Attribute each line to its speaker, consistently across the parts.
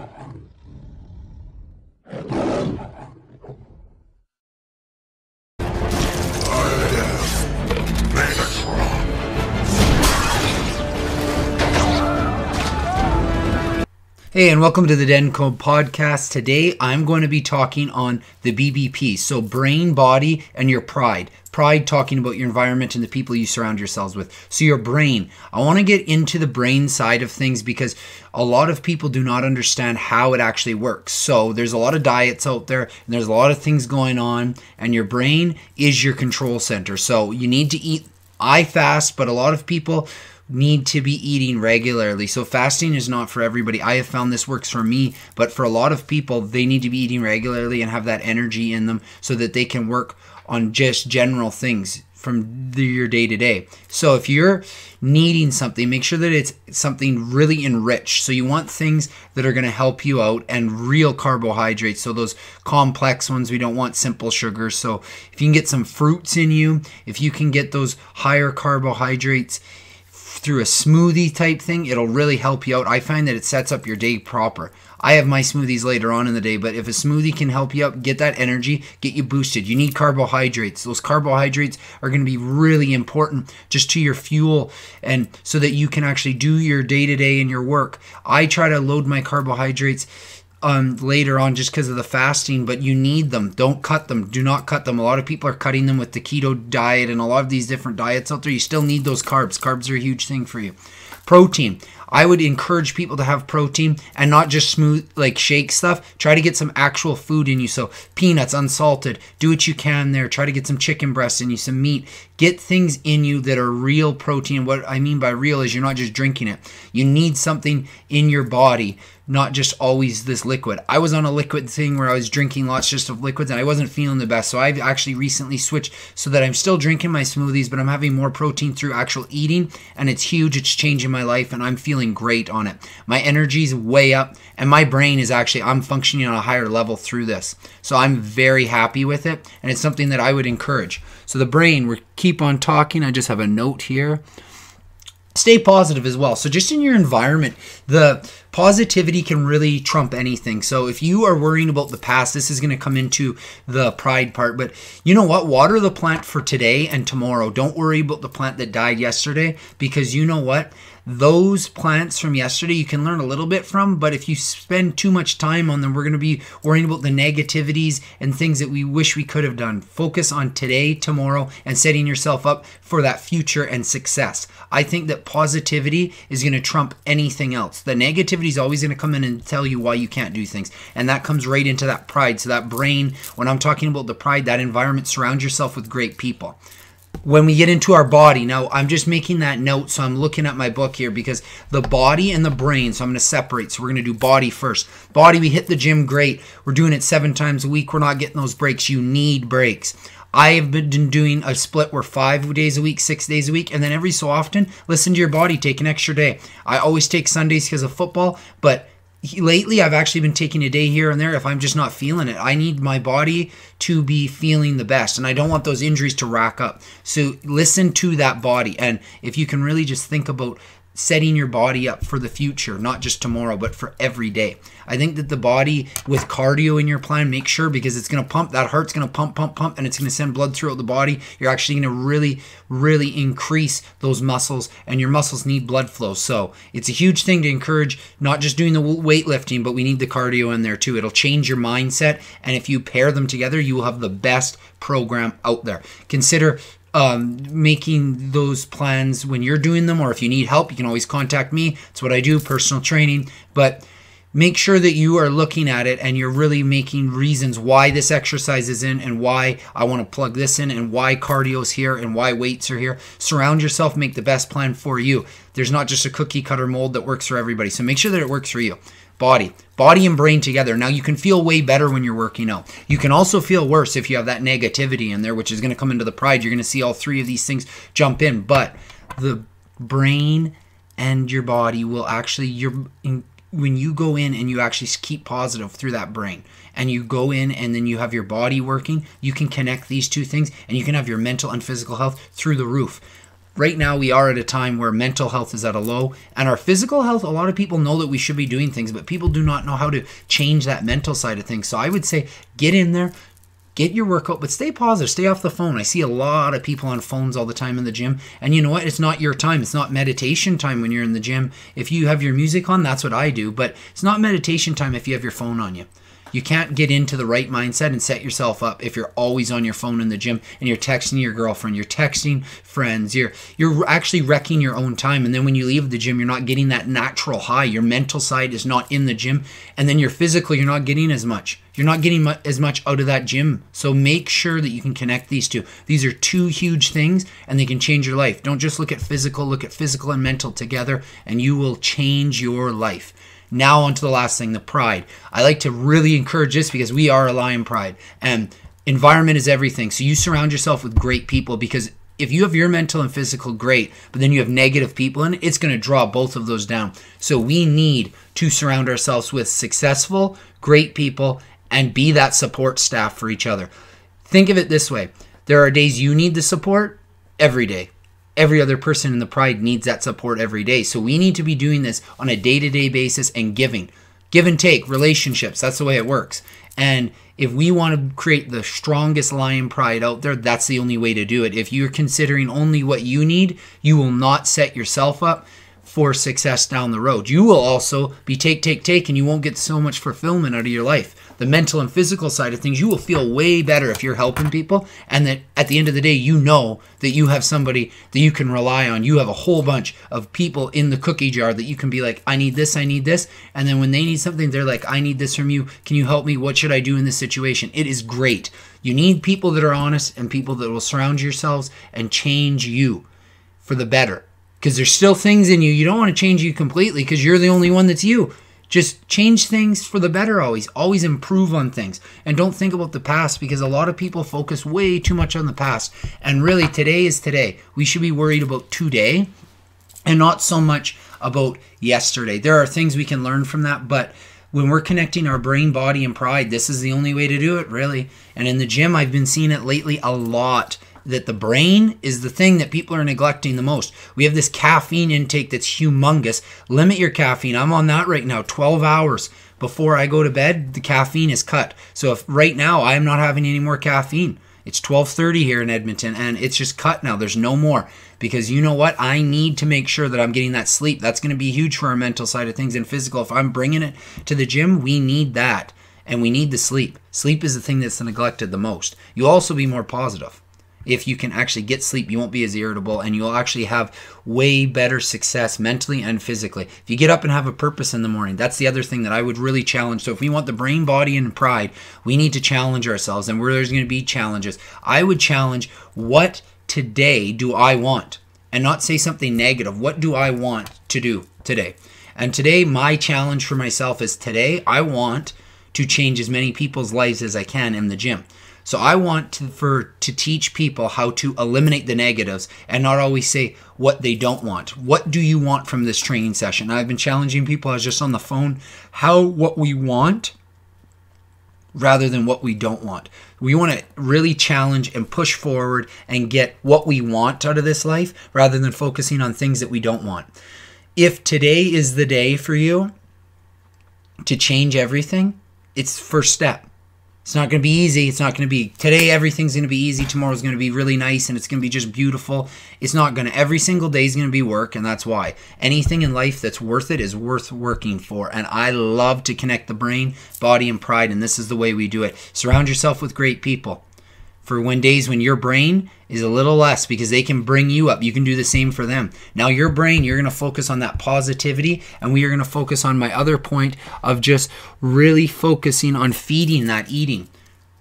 Speaker 1: うん。Hey, and welcome to the Denko podcast. Today I'm going to be talking on the BBP. So, brain, body, and your pride. Pride talking about your environment and the people you surround yourselves with. So, your brain. I want to get into the brain side of things because a lot of people do not understand how it actually works. So, there's a lot of diets out there and there's a lot of things going on, and your brain is your control center. So, you need to eat. I fast, but a lot of people need to be eating regularly. So fasting is not for everybody. I have found this works for me, but for a lot of people, they need to be eating regularly and have that energy in them so that they can work on just general things from the, your day to day. So if you're needing something, make sure that it's something really enriched. So you want things that are going to help you out and real carbohydrates. So those complex ones, we don't want simple sugars. So if you can get some fruits in you, if you can get those higher carbohydrates through a smoothie type thing, it'll really help you out. I find that it sets up your day proper. I have my smoothies later on in the day, but if a smoothie can help you up, get that energy, get you boosted. You need carbohydrates. Those carbohydrates are going to be really important just to your fuel and so that you can actually do your day to day in your work. I try to load my carbohydrates um, later on just because of the fasting, but you need them. Don't cut them. Do not cut them. A lot of people are cutting them with the keto diet and a lot of these different diets out there. You still need those carbs. Carbs are a huge thing for you. Protein. I would encourage people to have protein and not just smooth like shake stuff. Try to get some actual food in you. So peanuts, unsalted. Do what you can there. Try to get some chicken breast in you, some meat. Get things in you that are real protein. What I mean by real is you're not just drinking it. You need something in your body not just always this liquid. I was on a liquid thing where I was drinking lots just of liquids and I wasn't feeling the best. So I've actually recently switched so that I'm still drinking my smoothies, but I'm having more protein through actual eating and it's huge. It's changing my life and I'm feeling great on it. My energy's way up and my brain is actually I'm functioning on a higher level through this. So I'm very happy with it and it's something that I would encourage. So the brain, we keep on talking. I just have a note here stay positive as well. So just in your environment, the positivity can really trump anything. So if you are worrying about the past, this is going to come into the pride part, but you know what? Water the plant for today and tomorrow. Don't worry about the plant that died yesterday because you know what? those plants from yesterday you can learn a little bit from, but if you spend too much time on them, we're going to be worrying about the negativities and things that we wish we could have done. Focus on today, tomorrow, and setting yourself up for that future and success. I think that positivity is going to trump anything else. The negativity is always going to come in and tell you why you can't do things. And that comes right into that pride. So, that brain, when I'm talking about the pride, that environment, surround yourself with great people. When we get into our body now i'm just making that note so i'm looking at my book here because the body and the brain so i'm going to separate. So we're going to do body first. Body we hit the gym great. We're doing it seven times a week. We're not getting those breaks. You need breaks I have been doing a split where five days a week, six days a week, and then every so often, listen to your body, take an extra day. I always take Sundays because of football, but lately I've actually been taking a day here and there if I'm just not feeling it. I need my body to be feeling the best and I don't want those injuries to rack up. So listen to that body and if you can really just think about setting your body up for the future, not just tomorrow, but for every day. I think that the body with cardio in your plan, make sure because it's going to pump, that heart's going to pump, pump, pump, and it's going to send blood throughout the body. You're actually going to really, really increase those muscles, and your muscles need blood flow. So it's a huge thing to encourage not just doing the weightlifting, but we need the cardio in there too. It'll change your mindset, and if you pair them together, you will have the best program out there. Consider um, making those plans when you're doing them, or if you need help, you can always contact me. It's what I do, personal training. But make sure that you are looking at it and you're really making reasons why this exercise is in and why I want to plug this in and why cardio's here and why weights are here. Surround yourself, make the best plan for you. There's not just a cookie cutter mold that works for everybody. So make sure that it works for you body. Body and brain together. Now you can feel way better when you're working out. You can also feel worse if you have that negativity in there, which is going to come into the pride. You're going to see all three of these things jump in, but the brain and your body will actually you're when you go in and you actually keep positive through that brain and you go in and then you have your body working, you can connect these two things and you can have your mental and physical health through the roof. Right now we are at a time where mental health is at a low and our physical health a lot of people know that we should be doing things but people do not know how to change that mental side of things. So i would say get in there get your workout but stay positive stay off the phone. I see a lot of people on phones all the time in the gym and you know what? It's not your time. It's not meditation time when you're in the gym. If you have your music on that's what i do but it's not meditation time if you have your phone on you you can't get into the right mindset and set yourself up if you're always on your phone in the gym and you're texting your girlfriend, you're texting friends, you're you're actually wrecking your own time and then when you leave the gym you're not getting that natural high. Your mental side is not in the gym and then your physical you're not getting as much. You're not getting mu- as much out of that gym. So make sure that you can connect these two. These are two huge things and they can change your life. Don't just look at physical, look at physical and mental together and you will change your life. Now, on to the last thing the pride. I like to really encourage this because we are a lion pride and environment is everything. So, you surround yourself with great people because if you have your mental and physical great, but then you have negative people in it, it's going to draw both of those down. So, we need to surround ourselves with successful, great people and be that support staff for each other. Think of it this way there are days you need the support every day every other person in the pride needs that support every day. So we need to be doing this on a day to day basis and giving. Give and take, relationships, that's the way it works. And if we want to create the strongest lion pride out there, that's the only way to do it. If you're considering only what you need, you will not set yourself up for success down the road. You will also be take, take, take, and you won't get so much fulfillment out of your life the mental and physical side of things, you will feel way better if you're helping people. And that at the end of the day, you know that you have somebody that you can rely on. You have a whole bunch of people in the cookie jar that you can be like, I need this, I need this. And then when they need something, they're like, I need this from you. Can you help me? What should I do in this situation? It is great. You need people that are honest and people that will surround yourselves and change you for the better. Because there's still things in you. You don't want to change you completely because you're the only one that's you. Just change things for the better always. Always improve on things. And don't think about the past because a lot of people focus way too much on the past. And really, today is today. We should be worried about today and not so much about yesterday. There are things we can learn from that, but when we're connecting our brain, body, and pride, this is the only way to do it, really. And in the gym, I've been seeing it lately a lot that the brain is the thing that people are neglecting the most. We have this caffeine intake that's humongous. Limit your caffeine. I'm on that right now, 12 hours before I go to bed. The caffeine is cut. So if right now I'm not having any more caffeine, it's 12:30 here in Edmonton and it's just cut now. There's no more because you know what? I need to make sure that I'm getting that sleep. That's going to be huge for our mental side of things and physical. If I'm bringing it to the gym, we need that. And we need the sleep. Sleep is the thing that's neglected the most. You'll also be more positive if you can actually get sleep, you won't be as irritable and you'll actually have way better success mentally and physically. If you get up and have a purpose in the morning, that's the other thing that I would really challenge. So, if we want the brain, body, and pride, we need to challenge ourselves, and where there's going to be challenges, I would challenge what today do I want and not say something negative. What do I want to do today? And today, my challenge for myself is today, I want to change as many people's lives as I can in the gym. So I want to, for to teach people how to eliminate the negatives and not always say what they don't want. What do you want from this training session? I've been challenging people. I was just on the phone. How what we want rather than what we don't want. We want to really challenge and push forward and get what we want out of this life rather than focusing on things that we don't want. If today is the day for you to change everything, it's first step it's not going to be easy. It's not going to be today, everything's going to be easy. Tomorrow's going to be really nice and it's going to be just beautiful. It's not going to, every single day is going to be work. And that's why anything in life that's worth it is worth working for. And I love to connect the brain, body, and pride. And this is the way we do it. Surround yourself with great people for when days when your brain is a little less because they can bring you up. You can do the same for them. Now, your brain, you're going to focus on that positivity, and we are going to focus on my other point of just really focusing on feeding that eating.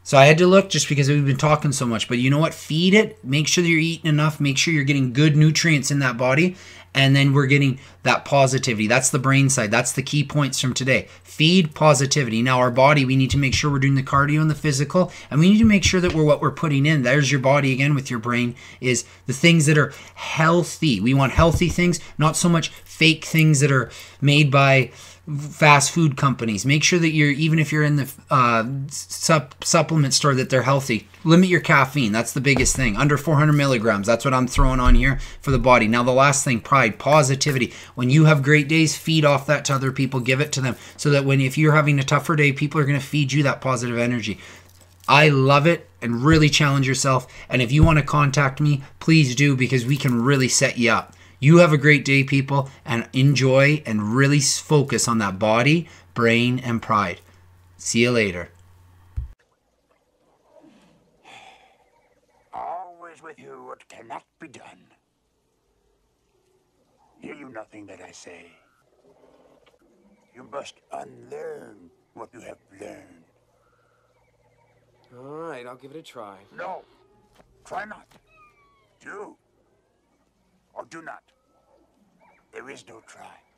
Speaker 1: So I had to look just because we've been talking so much, but you know what? Feed it. Make sure that you're eating enough. Make sure you're getting good nutrients in that body, and then we're getting that positivity. That's the brain side. That's the key points from today. Feed positivity. Now, our body, we need to make sure we're doing the cardio and the physical, and we need to make sure that we're what we're putting in. There's your body again with your brain, is the things that are healthy. We want healthy things, not so much fake things that are made by fast food companies. Make sure that you're even if you're in the uh, sup- supplement store that they're healthy. Limit your caffeine. That's the biggest thing. Under 400 milligrams. That's what I'm throwing on here for the body. Now the last thing, pride, positivity. When you have great days, feed off that to other people. Give it to them so that when if you're having a tougher day, people are going to feed you that positive energy. I love it and really challenge yourself. And if you want to contact me, please do because we can really set you up. You have a great day, people, and enjoy and really focus on that body, brain, and pride. See you later.
Speaker 2: Always with you what cannot be done. Hear you nothing that I say. You must unlearn what you have learned.
Speaker 3: All right, I'll give it a try.
Speaker 2: No, try not. Do or do not. There is no try.